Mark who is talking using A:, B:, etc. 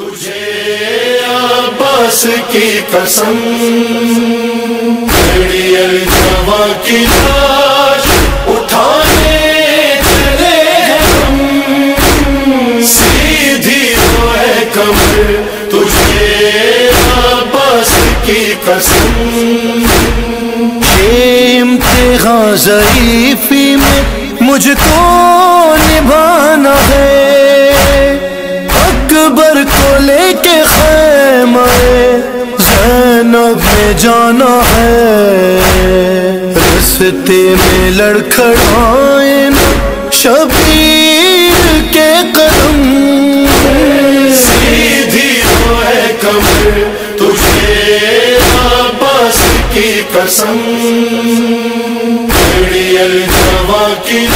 A: तुझे अब्बास की कसम जवा की लाश उठाने चले हम। सीधी तो है कमर तुझे अब्बास की कसम।
B: जरीफी में मुझको अंबर को लेके खेमे जैनब में जाना है। रस्ते में लड़खड़ाए शबीर के कदम।
A: सीधी तो है कमर, तुझे आबास की कसम। जवा की